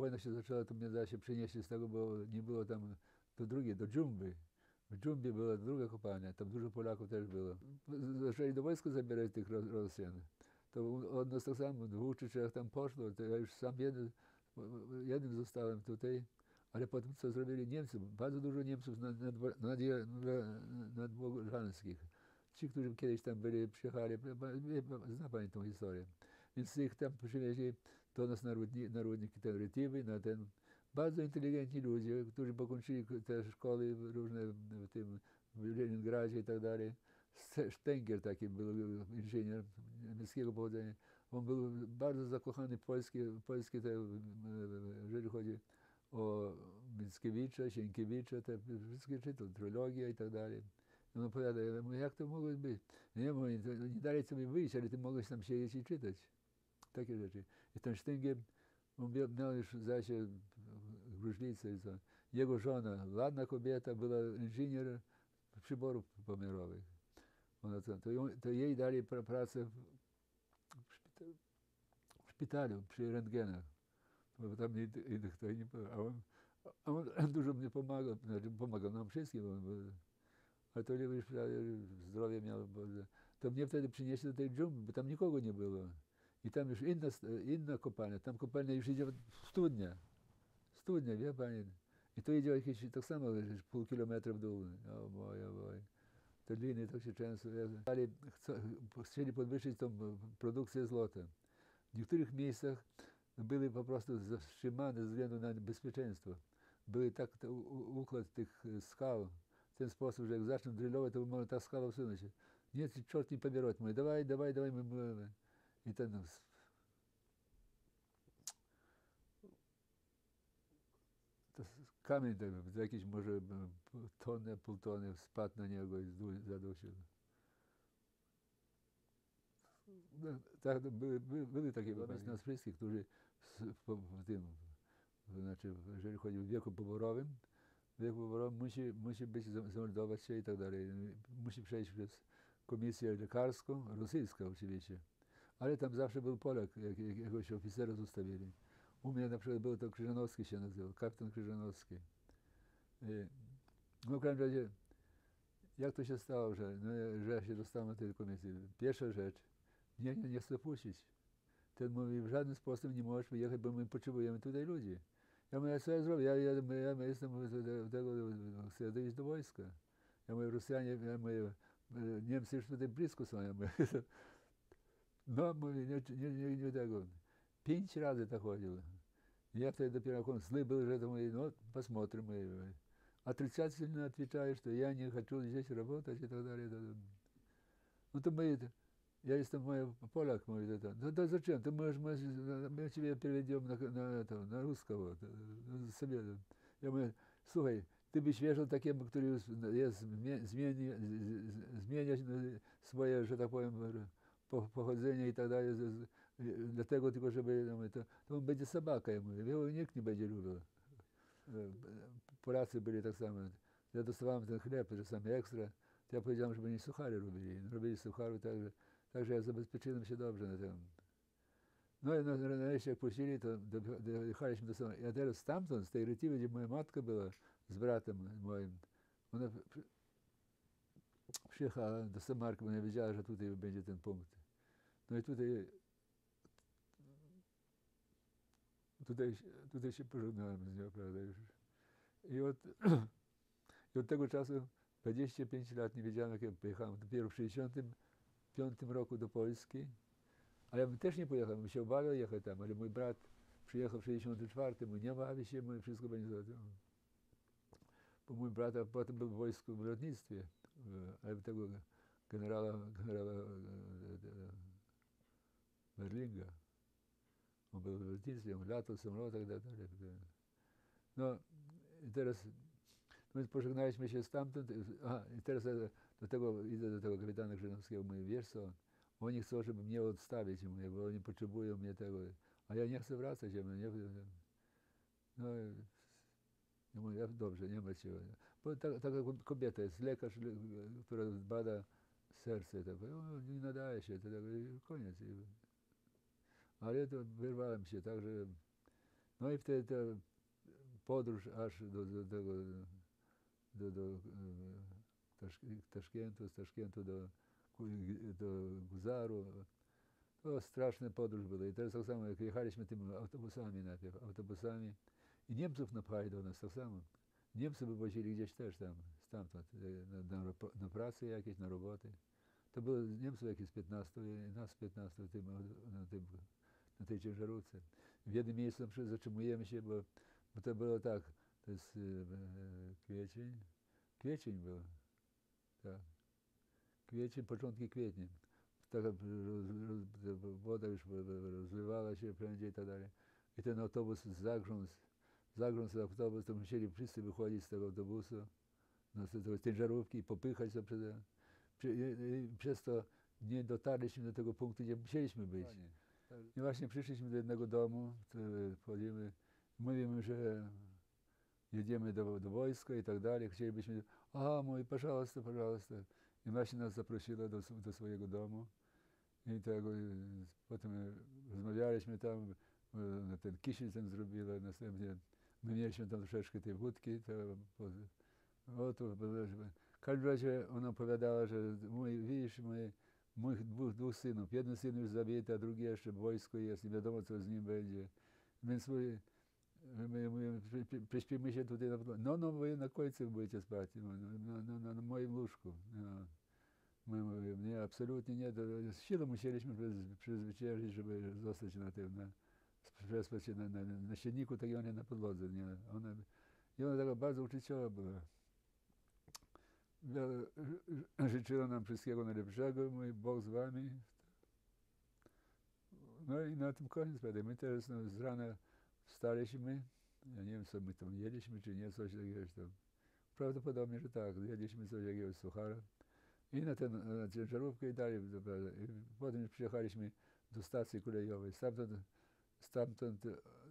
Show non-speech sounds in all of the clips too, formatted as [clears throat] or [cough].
Wojna się zaczęła, to mnie da się przenieść z tego, bo nie było tam do drugiej, do dżumby. W dżumbie była druga kopalnia, tam dużo Polaków też było. Zaczęli do wojska zabierać tych Rosjan. To od nas tak samo, dwóch czy trzech tam poszło, to ja już sam jeden, jednym zostałem tutaj. Ale potem co zrobili Niemcy? Bardzo dużo Niemców nadwożanskich. Ci, którzy kiedyś tam byli, przyjechali, zna Pani tą historię. Więc ich tam przywieźli do nas na, rudni, na ten na ten bardzo inteligentni ludzie, którzy pokończyli te szkoły różne w tym w Leningradzie i tak dalej. Stenger taki był inżynier niemieckiego pochodzenia. On był bardzo zakochany w polskie, polskie te, jeżeli chodzi o Mickiewicza, Sienkiewicza, te wszystkie czytał, trylogia i tak dalej. On opowiada, ja mówię, jak to mogło być? Nie, mówię, nie dali sobie wyjść, ale ty mogłeś tam siedzieć i czytać. Takie rzeczy. I ten on miał już zaś gruźlicę co. Jego żona, ładna kobieta, była inżynier przyborów pomiarowych. Ona to, to, to jej dali pracę w, szpitalu, w szpitalu przy rentgenach. Bo tam nie, kto nie, a on, a on [clears throat] dużo mnie pomagał, znaczy pomagał nam wszystkim. On, ale to już zdrowie miał. Bo, to mnie wtedy przynieśli do tej dżumy, bo tam nikogo nie było. I tam już inna, e, inna kopalnia, tam kopalnia już idzie w studnia. Studnia, wie pani? I to idzie jakieś tak samo, pół kilometra w dół. O boj, o boj. Te liny tak się często... Ale chcieli podwyższyć tą e, produkcję złota. W niektórych miejscach były po prostu zatrzymane ze względu na bezpieczeństwo. Były tak układ tych e, skał, w ten sposób, że jak zaczną drylować, to można ta skala usunąć. Nie, czort nie powierot, mówię, dawaj, dawaj, dawaj, my, my, my. I ten to kamień tak, jakiś może tonę, pół tony spadł na niego i zadusił. No, tak, były, były, były takie wobec nas wszystkich, którzy w, tym, znaczy, jeżeli chodzi o wieku poborowym, wieku poborowym musi, musi być, zameldować się i tak dalej. Musi przejść przez komisję lekarską, rosyjską oczywiście. Ale tam zawsze był Polak, jak, jak, jakiegoś oficera zostawili. U mnie na przykład był to Krzyżanowski się nazywał, kapitan Krzyżanowski. No w każdym razie, jak to się stało, że, no, że ja się dostałem na tej komisji? Pierwsza rzecz, nie, nie, nie chcę puścić. Ten mówi, w żaden sposób nie możesz wyjechać, bo my potrzebujemy tutaj ludzi. Ja mówię, co ja zrobię? Ja, ja, ja, ja jestem tego, chcę dojść do wojska. Ja mówię, Rosjanie, ja mówię, Niemcy już tutaj blisko są. Ja mówię, [laughs] Но мы не, не, не, не так Пинч рады это ходило. Я тогда пирогом злы был же, думаю, ну, посмотрим. И отрицательно отвечаю, что я не хочу здесь работать и так далее. Ну, то мы это... Я если мой поляк говорит это, да, да зачем? Ты можешь мы, мы тебе переведем на, на, это, на русского, на себе. Я говорю, слушай, ты бишь вежал таким, который змени, змени, ну, свое, что такое, pochodzenie i tak dalej, dlatego tylko, żeby, no, to, to on będzie sabaka, ja mówię, jego nikt nie będzie lubił. Polacy byli tak samo. Ja dostawałem ten chleb, czasami ekstra, to ja powiedziałem, żeby nie suchary robili. Robili suchary, także, także ja zabezpieczyłem się dobrze na tym. No i nareszcie jak puścili, to dojechaliśmy do samego. Ja teraz stamtąd, z tej Rytiwy, gdzie moja matka była z bratem moim, ona przyjechała do Samarki, bo nie wiedziała, że tutaj będzie ten punkt. No i tutaj tutaj, tutaj się pożegnałem z nią, prawda, już. I od, [clears throat] I od tego czasu 25 lat nie wiedziałem, jak ja pojechałem. Dopiero w 65 roku do Polski, ale ja bym też nie pojechał, bym się obawiał jechać tam, ale mój brat przyjechał w 64, mój nie bawi się, mój wszystko będzie za Bo mój brat a potem był w wojsku, w lotnictwie, ale tego generała, generała Merlinga. On był on latał w i tak dalej. No i teraz no, pożegnaliśmy się stamtąd. Aha, i teraz do tego, idę do tego kapitana Grzynowskiego, mówię, wiesz co, oni chcą, żeby mnie odstawić, mówię, bo oni potrzebują mnie tego. A ja nie chcę wracać, ja mówię, nie, no, ja mówię, dobrze, nie ma się. Bo taka, taka kobieta jest, lekarz, która bada serce, tak, nie nadaje się, to tak, koniec. Ale to wyrwałem się tak, że No i wtedy ta podróż aż do, do tego, do, do Taszkentu, z Taszkentu do, do Guzaru. To straszna podróż była. I teraz tak samo, jak jechaliśmy tymi autobusami najpierw, autobusami i Niemców napchali do nas tak samo. Niemcy wywozili gdzieś też tam, stamtąd, na, na, na pracę jakieś, na roboty. To było Niemców jakieś 15, nas 15 tym, na, tym, na tej ciężarówce. W jednym miejscu zatrzymujemy się, bo, bo to było tak, to jest e, kwiecień, kwiecień był, tak, kwiecień, początki kwietnia. Taka woda już rozlewała się wszędzie i tak dalej. I ten autobus zagrzązł, zagląd za autobus, to musieli wszyscy wychodzić z tego autobusu, no, z, z ciężarówki i popychać to przez, przez to nie dotarliśmy do tego punktu, gdzie musieliśmy być. Tak. I właśnie przyszliśmy do jednego domu, wchodzimy, mówimy, że jedziemy do, do wojska i tak dalej, chcielibyśmy, aha, mój, proszę, proszę. I właśnie nas zaprosiła do, do swojego domu. I tak, potem rozmawialiśmy tam, ten kisiel ten zrobili, następnie my mieliśmy tam troszeczkę tej wódki, to, o, to, w każdym razie ona opowiadała, że mój, widzisz, mój, moich dwóch, dwóch synów, jeden syn już zabity, a drugi jeszcze w wojsku jest, nie wiadomo co z nim będzie. Więc my, my, my prześpimy się tutaj, na, no, no, wy na końcu będziecie spać, no, no, no, no, na moim łóżku. No. My mówimy, nie, absolutnie nie, to siłą musieliśmy przezwyciężyć, żeby zostać na tym, na, przespać się na, na, na sienniku, tak i ona na podłodze. Nie? Ona, I ona taka bardzo uczuciowa była. Życzyła nam wszystkiego najlepszego, mój Bóg z wami. No i na tym koniec będę. My teraz no, z rana wstaliśmy, ja nie wiem co my tam jedliśmy, czy nie, coś takiego tam. Prawdopodobnie, że tak, jedliśmy coś jakiegoś suchara. I na tę ciężarówkę i dalej. I potem przyjechaliśmy do stacji kolejowej. Stamtąd, stamtąd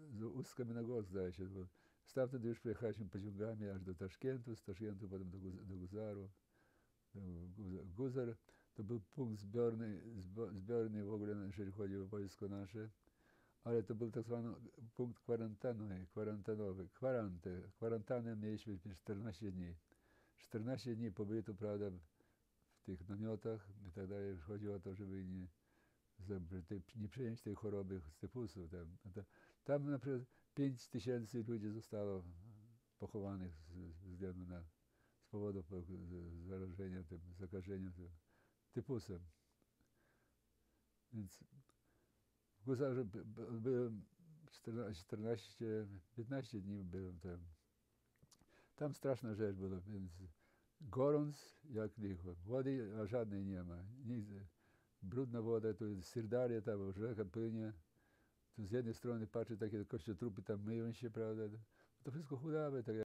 do Ust-Kamenogorsk zdaje się, bo stamtąd już przyjechaliśmy pociągami aż do Taszkentu, z Taszkentu potem do, do Guzaru. Do Guzar to był punkt zbiorny, zbiorny w ogóle, jeżeli chodzi o wojsko nasze, ale to był tak zwany punkt kwarantanny, kwarantannowy. Kwarantę, kwarantannę mieliśmy 14 dni. 14 dni pobytu, prawda, w tych namiotach i tak dalej. Chodzi o to, żeby nie, nie przejąć tej choroby z tyfusu. Tam, tam na przykład 5 tysięcy ludzi zostało pochowanych z, ze względu na z powodu zarażenia tym, zakażenia tym tyfusem. Więc w Guzarze byłem 14, 14, 15 dni byłem tam. Tam straszna rzecz była, więc gorąc jak licho. Wody żadnej nie ma. Nic. Brudna woda, to jest Syrdaria, tam rzeka płynie. Tu z jednej strony patrzy takie kościotrupy tam myją się, prawda? To wszystko chudawe, tak